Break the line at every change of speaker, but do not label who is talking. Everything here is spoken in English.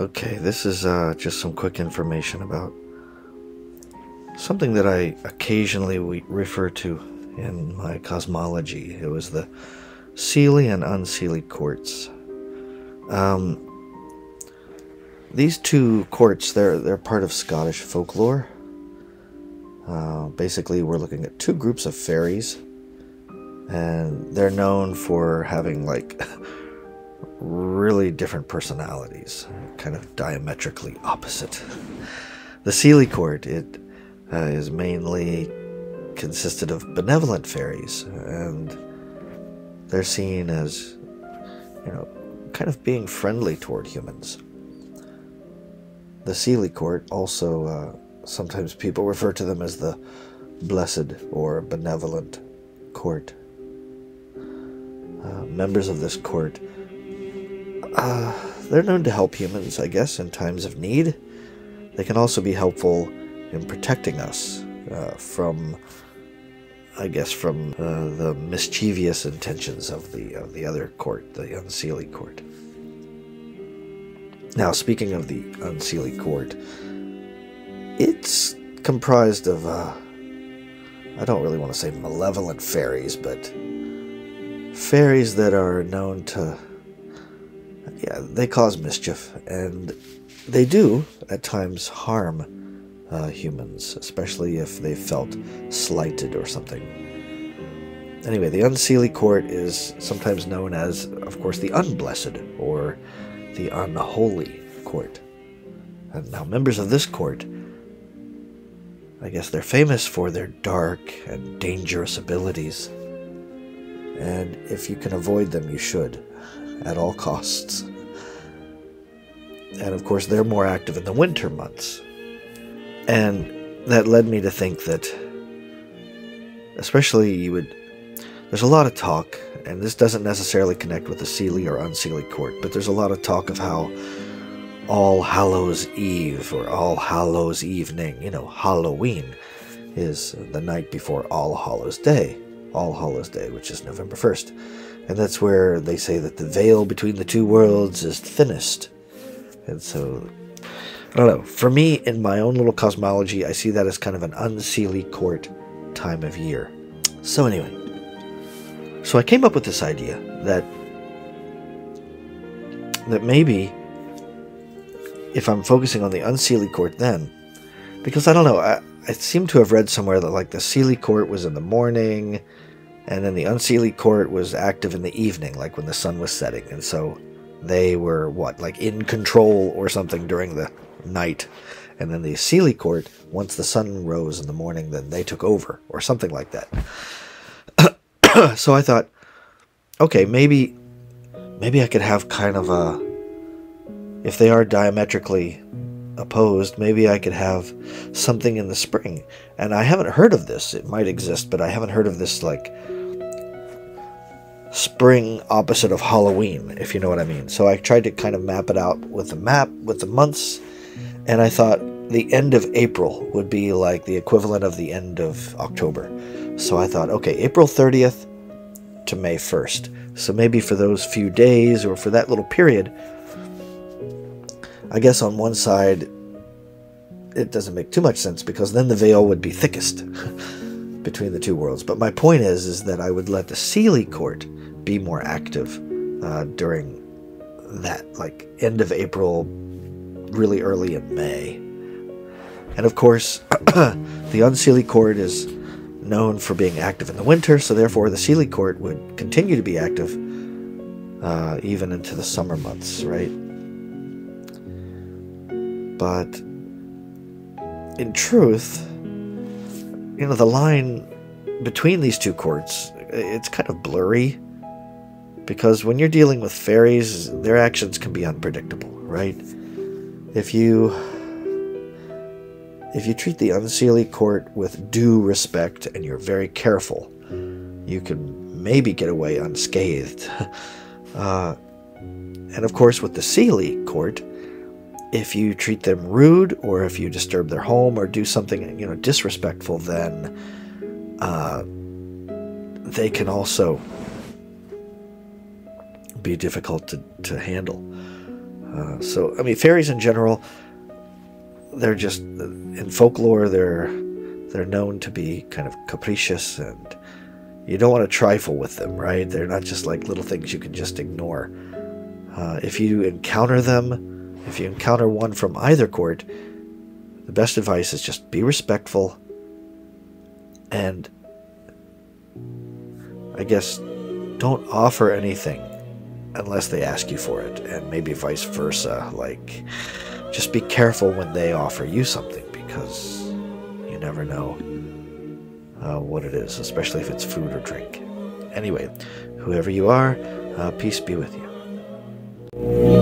Okay, this is uh, just some quick information about something that I occasionally refer to in my cosmology. It was the Seelie and Unseelie courts. Um, these two courts, they're they're part of Scottish folklore. Uh, basically, we're looking at two groups of fairies, and they're known for having like really different personalities, kind of diametrically opposite. The Seelie court it uh, is mainly consisted of benevolent fairies, and they're seen as, you know, kind of being friendly toward humans. The Seelie court also, uh, sometimes people refer to them as the blessed or benevolent court. Uh, members of this court uh, they're known to help humans, I guess, in times of need. They can also be helpful in protecting us uh, from, I guess, from uh, the mischievous intentions of the of the other court, the Unseelie court. Now, speaking of the Unseelie court, it's comprised of, uh, I don't really want to say malevolent fairies, but fairies that are known to yeah, they cause mischief, and they do at times harm uh, humans, especially if they felt slighted or something. Anyway, the Unseelie Court is sometimes known as, of course, the Unblessed or the Unholy Court. And now, members of this court, I guess they're famous for their dark and dangerous abilities. And if you can avoid them, you should, at all costs. And of course, they're more active in the winter months. And that led me to think that, especially, you would. There's a lot of talk, and this doesn't necessarily connect with the Seelie or Unseelie court, but there's a lot of talk of how All Hallows Eve or All Hallows Evening, you know, Halloween, is the night before All Hallows Day, All Hallows Day, which is November 1st. And that's where they say that the veil between the two worlds is thinnest and so, I don't know. For me, in my own little cosmology, I see that as kind of an unseelie court time of year. So, anyway, so I came up with this idea that that maybe if I'm focusing on the unseelie court then, because I don't know, I, I seem to have read somewhere that like the Seelie court was in the morning, and then the unseelie court was active in the evening, like when the sun was setting, and so they were what like in control or something during the night. And then the Seelie court once the sun rose in the morning then they took over or something like that. So i thought okay maybe maybe i could have kind of a if they are diametrically opposed maybe i could have something in the spring. And i haven't heard of this. It might exist but i haven't heard of this like spring opposite of Halloween, if you know what I mean. So I tried to kind of map it out with the map, with the months, and I thought the end of April would be like the equivalent of the end of October. So I thought, okay, April 30th to May 1st. So maybe for those few days or for that little period, I guess on one side it doesn't make too much sense because then the veil would be thickest between the two worlds. But my point is, is that I would let the Seelie court be more active uh, during that, like end of April, really early in May. And of course, the Unseelie Court is known for being active in the winter, so therefore the Seelie Court would continue to be active uh, even into the summer months, right? But in truth, you know, the line between these two courts, it's kind of blurry because when you're dealing with fairies, their actions can be unpredictable, right? If you if you treat the Unseelie court with due respect and you're very careful, you can maybe get away unscathed. Uh, and of course, with the Seelie court, if you treat them rude or if you disturb their home or do something you know disrespectful, then uh, they can also be difficult to, to handle. Uh, so, I mean, fairies in general, they're just in folklore. They're they're known to be kind of capricious, and you don't want to trifle with them, right? They're not just like little things you can just ignore. Uh, if you encounter them, if you encounter one from either court, the best advice is just be respectful and I guess don't offer anything unless they ask you for it, and maybe vice versa. Like, just be careful when they offer you something because you never know uh, what it is, especially if it's food or drink. Anyway, whoever you are, uh, peace be with you.